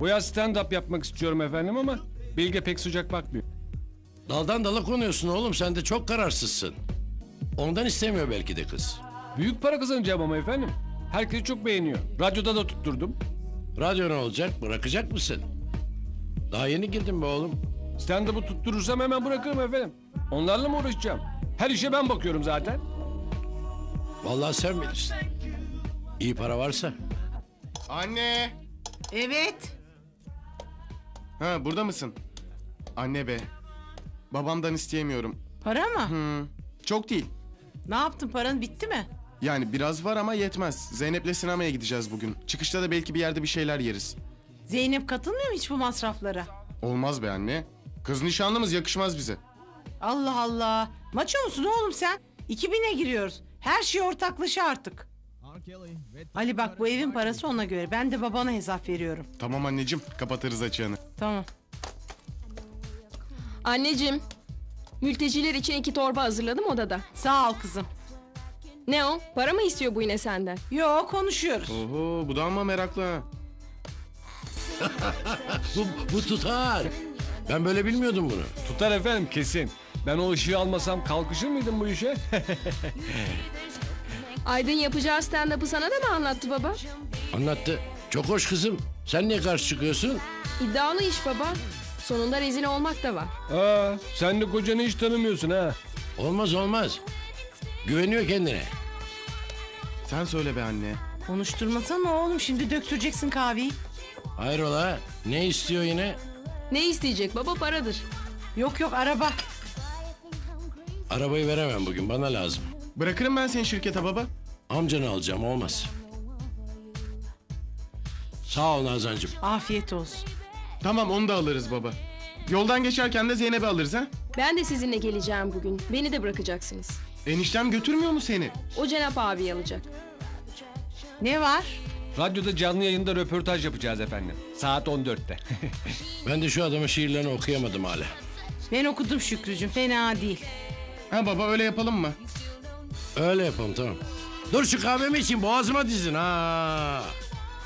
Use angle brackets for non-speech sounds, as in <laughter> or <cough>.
Bu yaz stand-up yapmak istiyorum efendim ama Bilge pek sıcak bakmıyor. Daldan dala konuyorsun oğlum sen de çok kararsızsın. Ondan istemiyor belki de kız. Büyük para kazanacağım ama efendim. Herkes çok beğeniyor. Radyoda da tutturdum. Radyo ne olacak bırakacak mısın? Daha yeni girdin be oğlum. Stand-up'ı tutturursam hemen bırakırım efendim. Onlarla mı uğraşacağım? Her işe ben bakıyorum zaten. Vallahi sen bilirsin. İyi para varsa. Anne! Evet. Ha burada mısın? Anne be. Babamdan isteyemiyorum. Para mı? Hı, çok değil. Ne yaptın paran bitti mi? Yani biraz var ama yetmez. Zeynep'le sinemaya gideceğiz bugün. Çıkışta da belki bir yerde bir şeyler yeriz. Zeynep katılmıyor mu hiç bu masraflara? Olmaz be anne. Kız nişanlımız yakışmaz bize. Allah Allah. Maço musun oğlum sen? 2000'e giriyoruz. Her şey ortaklaşa artık. Ali bak bu evin parası ona göre. Ben de babana hesap veriyorum. Tamam anneciğim kapatırız açığını. Tamam. Anneciğim, mülteciler için iki torba hazırladım odada. Sağ ol kızım. Ne o? Para mı istiyor bu yine senden? Yo konuşuyoruz. Oho bu da ama meraklı ha. <laughs> Bu, bu tutar. Ben böyle bilmiyordum bunu. Tutar efendim kesin. Ben o ışığı almasam kalkışır mıydım bu işe? <laughs> Aydın yapacağı stand-up'ı sana da mı anlattı baba? Anlattı. Çok hoş kızım. Sen niye karşı çıkıyorsun? İddialı iş baba. Sonunda rezil olmak da var. Aa, sen de kocanı hiç tanımıyorsun ha. Olmaz olmaz. Güveniyor kendine. Sen söyle be anne. Konuşturmasana oğlum şimdi döktüreceksin kahveyi. Hayrola? Ne istiyor yine? Ne isteyecek baba paradır. Yok yok araba. Arabayı veremem bugün bana lazım. Bırakırım ben seni şirkete baba. Amcanı alacağım olmaz. Sağ ol Nazancığım. Afiyet olsun. Tamam onu da alırız baba. Yoldan geçerken de Zeynep'i alırız ha. Ben de sizinle geleceğim bugün. Beni de bırakacaksınız. Eniştem götürmüyor mu seni? O Cenap abi alacak. Ne var? Radyoda canlı yayında röportaj yapacağız efendim. Saat 14'te. <laughs> Ben de şu adamın şiirlerini okuyamadım hala. Ben okudum Şükrücüğüm fena değil. Ha baba öyle yapalım mı? Öyle yapalım tamam. Dur şu kahvemi için boğazıma dizin ha.